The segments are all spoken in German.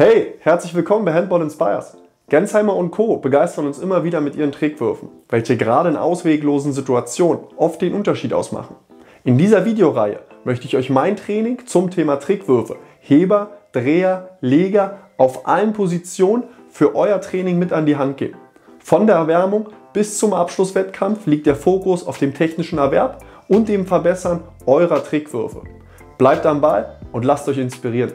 Hey, herzlich willkommen bei Handball Inspires. Gensheimer und Co. begeistern uns immer wieder mit ihren Trickwürfen, welche gerade in ausweglosen Situationen oft den Unterschied ausmachen. In dieser Videoreihe möchte ich euch mein Training zum Thema Trickwürfe, Heber, Dreher, Leger auf allen Positionen für euer Training mit an die Hand geben. Von der Erwärmung bis zum Abschlusswettkampf liegt der Fokus auf dem technischen Erwerb und dem Verbessern eurer Trickwürfe. Bleibt am Ball und lasst euch inspirieren.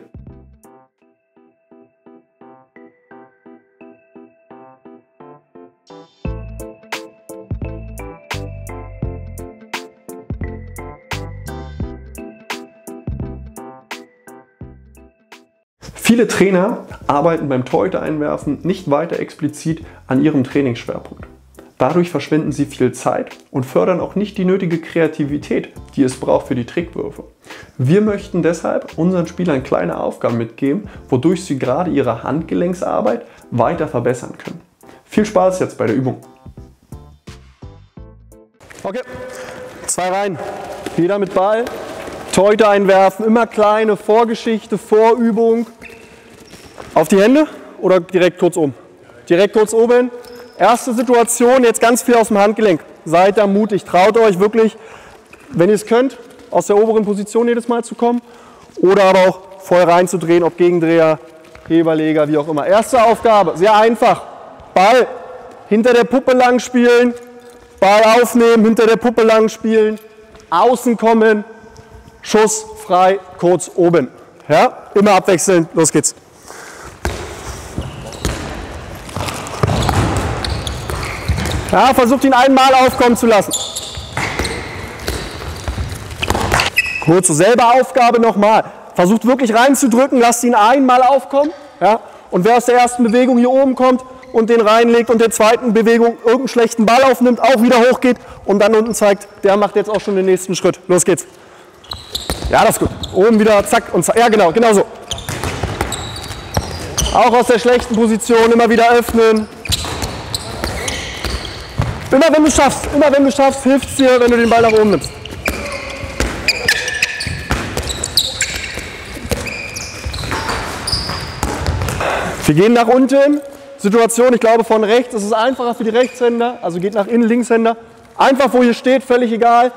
Viele Trainer arbeiten beim Torhüter-Einwerfen nicht weiter explizit an ihrem Trainingsschwerpunkt. Dadurch verschwenden sie viel Zeit und fördern auch nicht die nötige Kreativität, die es braucht für die Trickwürfe. Wir möchten deshalb unseren Spielern kleine Aufgaben mitgeben, wodurch sie gerade ihre Handgelenksarbeit weiter verbessern können. Viel Spaß jetzt bei der Übung. Okay, zwei rein. Jeder mit Ball. Torhüter einwerfen, immer kleine Vorgeschichte, Vorübung. Auf die Hände oder direkt kurz oben? Direkt kurz oben. Erste Situation, jetzt ganz viel aus dem Handgelenk. Seid da mutig, traut euch wirklich, wenn ihr es könnt, aus der oberen Position jedes Mal zu kommen oder aber auch voll reinzudrehen, ob Gegendreher, Heberleger, wie auch immer. Erste Aufgabe, sehr einfach. Ball hinter der Puppe lang spielen, Ball aufnehmen, hinter der Puppe lang spielen, außen kommen, Schuss frei, kurz oben. Ja, immer abwechselnd, los geht's. Ja, versucht ihn einmal aufkommen zu lassen. So selbe Aufgabe nochmal. Versucht wirklich reinzudrücken, lasst ihn einmal aufkommen. Ja? Und wer aus der ersten Bewegung hier oben kommt und den reinlegt und der zweiten Bewegung irgendeinen schlechten Ball aufnimmt, auch wieder hochgeht und dann unten zeigt, der macht jetzt auch schon den nächsten Schritt. Los geht's. Ja, das ist gut. Oben wieder, zack und zack. Ja, genau, genau so. Auch aus der schlechten Position immer wieder öffnen. Immer wenn du schaffst, immer wenn du schaffst, hilft es dir, wenn du den Ball nach oben nimmst. Wir gehen nach unten. Situation, ich glaube von rechts, es ist einfacher für die Rechtshänder, also geht nach innen Linkshänder. Einfach wo ihr steht, völlig egal.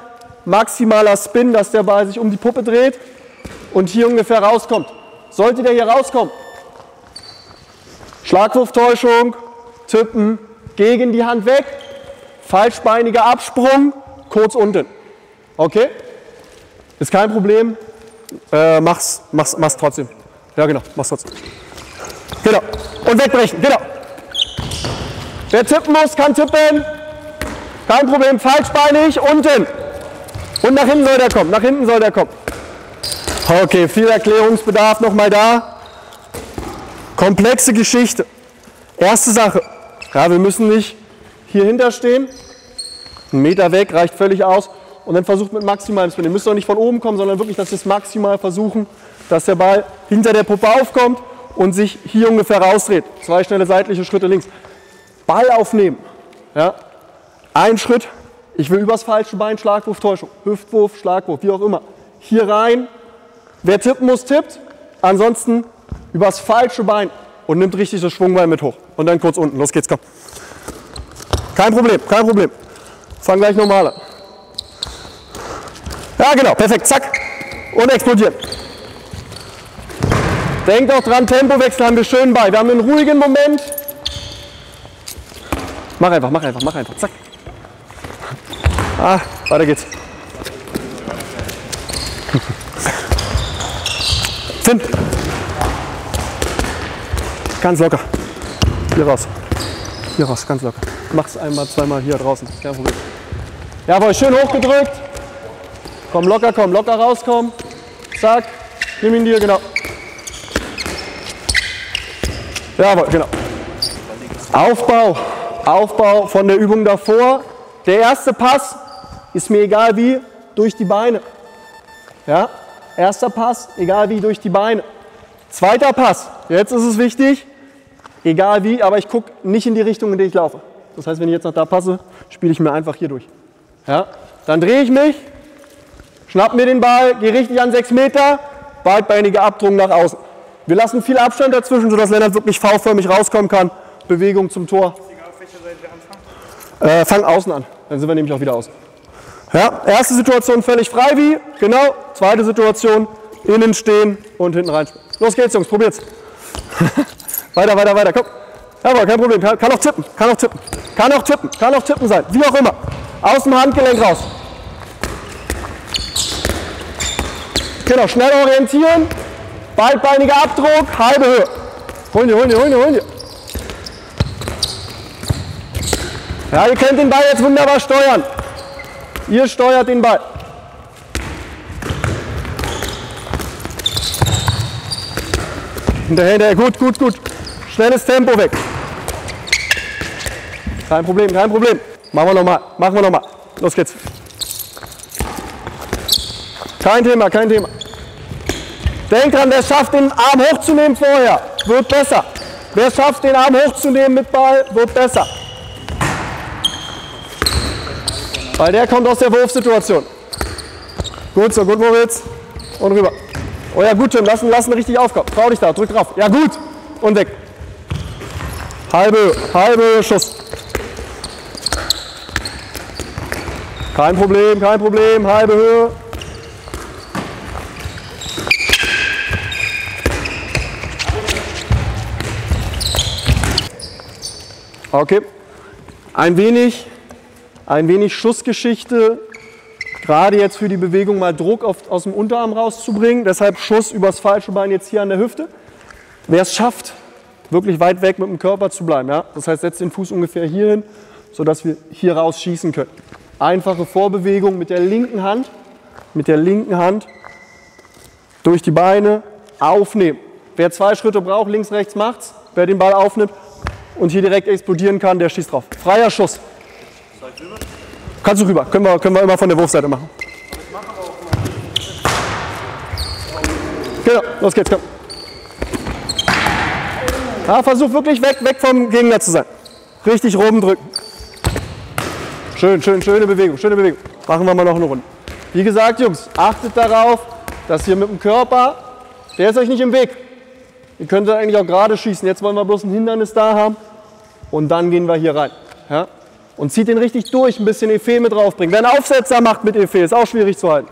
Maximaler Spin, dass der Ball sich um die Puppe dreht und hier ungefähr rauskommt. Sollte der hier rauskommen, Schlagwurftäuschung, tippen, gegen die Hand weg, falschbeiniger Absprung, kurz unten. Okay? Ist kein Problem. Äh, mach's, mach's, mach's trotzdem. Ja, genau, mach's trotzdem. Genau. Und wegbrechen, genau. Wer tippen muss, kann tippen. Kein Problem, falschbeinig, unten. Und nach hinten soll der kommen, nach hinten soll der kommen. Okay, viel Erklärungsbedarf nochmal da. Komplexe Geschichte. Erste Sache. Ja, wir müssen nicht hier hinter stehen. Ein Meter weg reicht völlig aus. Und dann versucht mit maximalem Spin. Ihr müsst auch nicht von oben kommen, sondern wirklich, dass wir es maximal versuchen, dass der Ball hinter der Puppe aufkommt und sich hier ungefähr rausdreht. Zwei schnelle seitliche Schritte links. Ball aufnehmen. Ja. Ein Schritt. Ich will übers falsche Bein Schlagwurf, Täuschung. Hüftwurf, Schlagwurf, wie auch immer. Hier rein. Wer tippen muss, tippt. Ansonsten übers falsche Bein und nimmt richtig das Schwungbein mit hoch. Und dann kurz unten. Los geht's, komm. Kein Problem, kein Problem. Fang gleich normal. Ja, genau, perfekt, zack. Und explodieren. Denkt auch dran, Tempowechsel haben wir schön bei. Wir haben einen ruhigen Moment. Mach einfach, mach einfach, mach einfach, zack. Ah, weiter geht's. Finn. Ganz locker. Hier raus. Hier raus, ganz locker. Mach's einmal, zweimal hier draußen. Kein Problem. Jawohl, schön hochgedrückt. Komm locker, komm locker rauskommen. Zack. Nimm ihn dir, genau. Jawohl, genau. Aufbau. Aufbau von der Übung davor. Der erste Pass ist mir egal wie, durch die Beine. Ja? Erster Pass, egal wie, durch die Beine. Zweiter Pass, jetzt ist es wichtig, egal wie, aber ich gucke nicht in die Richtung, in die ich laufe. Das heißt, wenn ich jetzt nach da passe, spiele ich mir einfach hier durch. Ja? Dann drehe ich mich, schnapp mir den Ball, gehe richtig an 6 Meter, beidbeinige Abdrung nach außen. Wir lassen viel Abstand dazwischen, sodass Lennart wirklich V-förmig rauskommen kann. Bewegung zum Tor. Äh, fang außen an, dann sind wir nämlich auch wieder außen. Ja, erste Situation völlig frei wie, genau. Zweite Situation, innen stehen und hinten rein. Los geht's, Jungs, probiert's. weiter, weiter, weiter, komm. Jawohl, kein Problem, kann, kann auch tippen, kann auch tippen, kann auch tippen, kann auch tippen sein, wie auch immer. Aus dem Handgelenk raus. Genau, schnell orientieren, beidbeiniger Abdruck, halbe Höhe. Holen dir, holen dir, holen dir, holen dir. Ja, ihr könnt den Ball jetzt wunderbar steuern. Ihr steuert den Ball. Hinterher, hinterher, gut, gut, gut. Schnelles Tempo weg. Kein Problem, kein Problem. Machen wir nochmal, machen wir nochmal. Los geht's. Kein Thema, kein Thema. Denk dran, wer schafft, den Arm hochzunehmen vorher, wird besser. Wer schafft, den Arm hochzunehmen mit Ball, wird besser. Weil der kommt aus der Wurfsituation. Gut, so gut, Moritz. Und rüber. Oh ja, gut, Tim, lassen, lassen richtig aufkommen. Trau dich da, drück drauf. Ja, gut. Und weg. Halbe, halbe Schuss. Kein Problem, kein Problem. Halbe Höhe. Okay. Ein wenig ein wenig Schussgeschichte, gerade jetzt für die Bewegung mal Druck auf, aus dem Unterarm rauszubringen. Deshalb Schuss übers falsche Bein jetzt hier an der Hüfte. Wer es schafft, wirklich weit weg mit dem Körper zu bleiben, ja? das heißt, setzt den Fuß ungefähr hier hin, sodass wir hier raus schießen können. Einfache Vorbewegung mit der linken Hand, mit der linken Hand durch die Beine aufnehmen. Wer zwei Schritte braucht, links, rechts macht's. Wer den Ball aufnimmt und hier direkt explodieren kann, der schießt drauf. Freier Schuss. Kannst du rüber. Können wir, können wir immer von der Wurfseite machen. Genau, los geht's, komm. Ja, versuch wirklich weg, weg vom Gegner zu sein. Richtig rumdrücken. Schön, schön, schöne Bewegung, schöne Bewegung. Machen wir mal noch eine Runde. Wie gesagt, Jungs, achtet darauf, dass ihr mit dem Körper, der ist euch nicht im Weg. Ihr könnt eigentlich auch gerade schießen. Jetzt wollen wir bloß ein Hindernis da haben und dann gehen wir hier rein. Ja? und zieht den richtig durch, ein bisschen Effet mit draufbringen. Wer einen Aufsetzer macht mit Effet, ist auch schwierig zu halten.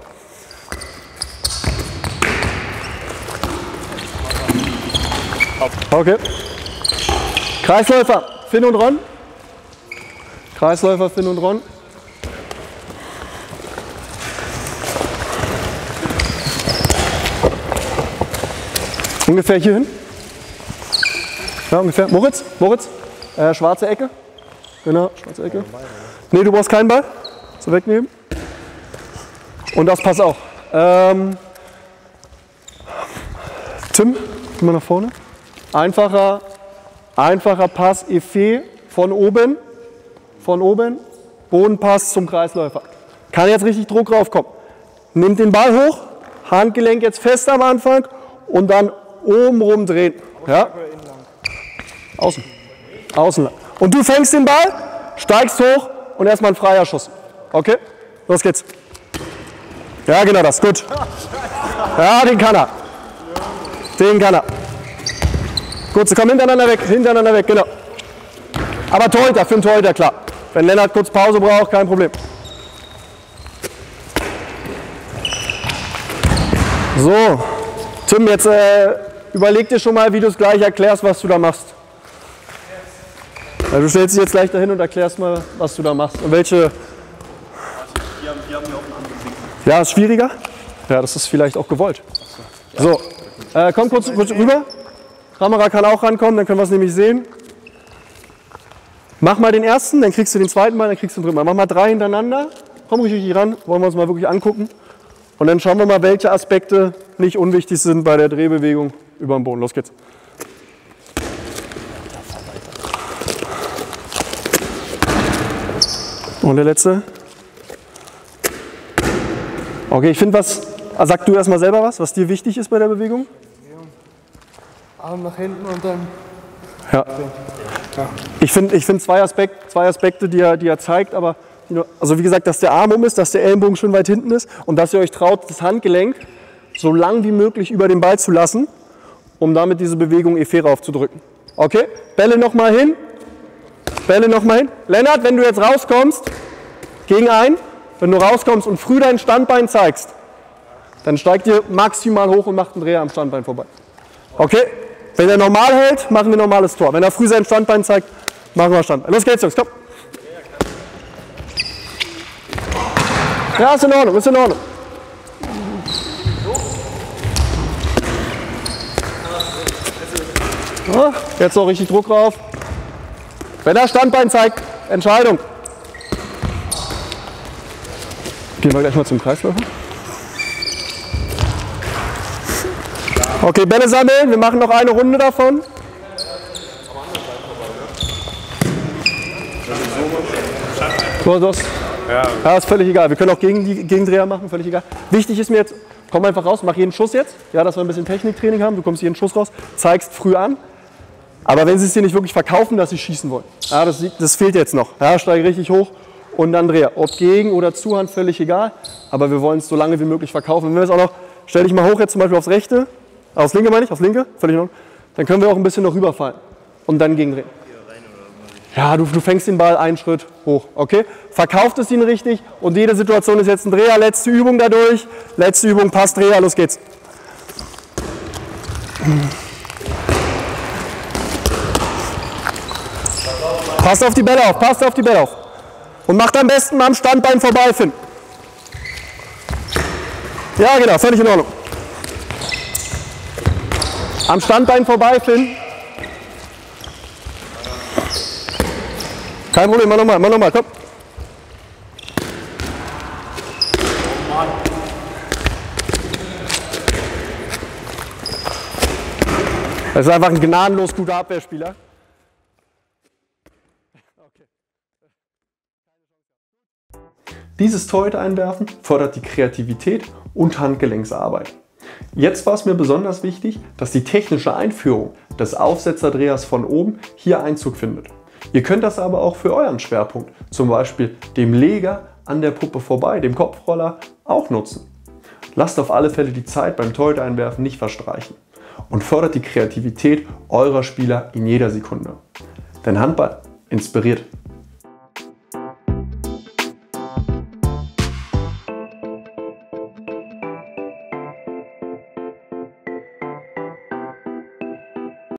Okay. Kreisläufer, Finn und Ron. Kreisläufer, Finn und Ron. Ungefähr hierhin. Ja, ungefähr. Moritz, Moritz, äh, schwarze Ecke. Genau, schwarze Ecke. Ne, du brauchst keinen Ball. So wegnehmen. Und das passt auch. Ähm, Tim, mal nach vorne. Einfacher, einfacher Pass, Effet von oben. Von oben. Bodenpass zum Kreisläufer. Kann jetzt richtig Druck draufkommen. Nimmt den Ball hoch, Handgelenk jetzt fest am Anfang und dann oben rum drehen. Ja? Außen. Außen lang. Und du fängst den Ball, steigst hoch und erstmal ein freier Schuss. Okay? Los geht's. Ja, genau das. Gut. Ja, den kann er. Den kann er. Gut, sie kommen hintereinander weg, hintereinander weg, genau. Aber Torhüter, für den Torhüter, klar. Wenn Lennart kurz Pause braucht, kein Problem. So, Tim, jetzt äh, überleg dir schon mal, wie du es gleich erklärst, was du da machst. Ja, du stellst dich jetzt gleich dahin und erklärst mal, was du da machst. Und welche. Ja, ist schwieriger? Ja, das ist vielleicht auch gewollt. So, äh, komm kurz, kurz rüber. Kamera kann auch rankommen, dann können wir es nämlich sehen. Mach mal den ersten, dann kriegst du den zweiten Mal, dann kriegst du den dritten Mal. Mach mal drei hintereinander. Komm richtig ran, wollen wir uns mal wirklich angucken. Und dann schauen wir mal, welche Aspekte nicht unwichtig sind bei der Drehbewegung über den Boden. Los geht's. Und der letzte. Okay, ich finde was. Sag du erstmal selber was, was dir wichtig ist bei der Bewegung. Arm nach hinten und dann. Ja. Ich finde ich find zwei, Aspekt, zwei Aspekte, die er, die er zeigt, aber also wie gesagt, dass der Arm um ist, dass der Ellenbogen schon weit hinten ist und dass ihr euch traut, das Handgelenk so lang wie möglich über den Ball zu lassen um damit diese Bewegung Efera aufzudrücken. Okay? Bälle nochmal hin. Bälle nochmal hin. Lennart, wenn du jetzt rauskommst, gegen ein, wenn du rauskommst und früh dein Standbein zeigst, dann steigt ihr maximal hoch und macht einen Dreher am Standbein vorbei. Okay? Wenn er normal hält, machen wir normales Tor. Wenn er früh sein Standbein zeigt, machen wir Standbein. Los geht's, Jungs, komm. Ja, ist in Ordnung, ist in Ordnung. Ja, jetzt noch richtig Druck drauf. Wenn er Standbein zeigt, Entscheidung. Gehen wir gleich mal zum Kreisläufer. Okay, Bälle sammeln. Wir machen noch eine Runde davon. So, das. Ja. ja, ist völlig egal. Wir können auch gegen die Gegendreher machen, völlig egal. Wichtig ist mir jetzt, komm einfach raus, mach jeden Schuss jetzt. Ja, dass wir ein bisschen Techniktraining haben. Du kommst jeden Schuss raus, zeigst früh an. Aber wenn sie es dir nicht wirklich verkaufen, dass sie schießen wollen. Ja, das, das fehlt jetzt noch. Ja, steige richtig hoch und dann Dreher. Ob gegen oder Zuhand, völlig egal. Aber wir wollen es so lange wie möglich verkaufen. Wenn wir es auch noch, stell dich mal hoch jetzt zum Beispiel aufs rechte, aufs linke meine ich, aufs linke, völlig in Ordnung. Dann können wir auch ein bisschen noch rüberfallen und dann gegendrehen. Ja, du, du fängst den Ball einen Schritt hoch, okay? Verkauft es ihn richtig und jede Situation ist jetzt ein Dreher. Letzte Übung dadurch. Letzte Übung, Pass, Dreher, los geht's. Passt auf die Bälle auf, passt auf die Bälle auf. Und macht am besten am Standbein vorbei, Finn. Ja, genau, völlig in Ordnung. Am Standbein vorbei, Finn. Kein Problem, mach nochmal, mach nochmal, komm. Das ist einfach ein gnadenlos guter Abwehrspieler. Dieses Torhüter-Einwerfen fördert die Kreativität und Handgelenksarbeit. Jetzt war es mir besonders wichtig, dass die technische Einführung des Aufsetzerdrehers von oben hier Einzug findet. Ihr könnt das aber auch für euren Schwerpunkt, zum Beispiel dem Leger an der Puppe vorbei, dem Kopfroller, auch nutzen. Lasst auf alle Fälle die Zeit beim Torhüter-Einwerfen nicht verstreichen und fördert die Kreativität eurer Spieler in jeder Sekunde. Denn Handball inspiriert.